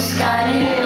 sky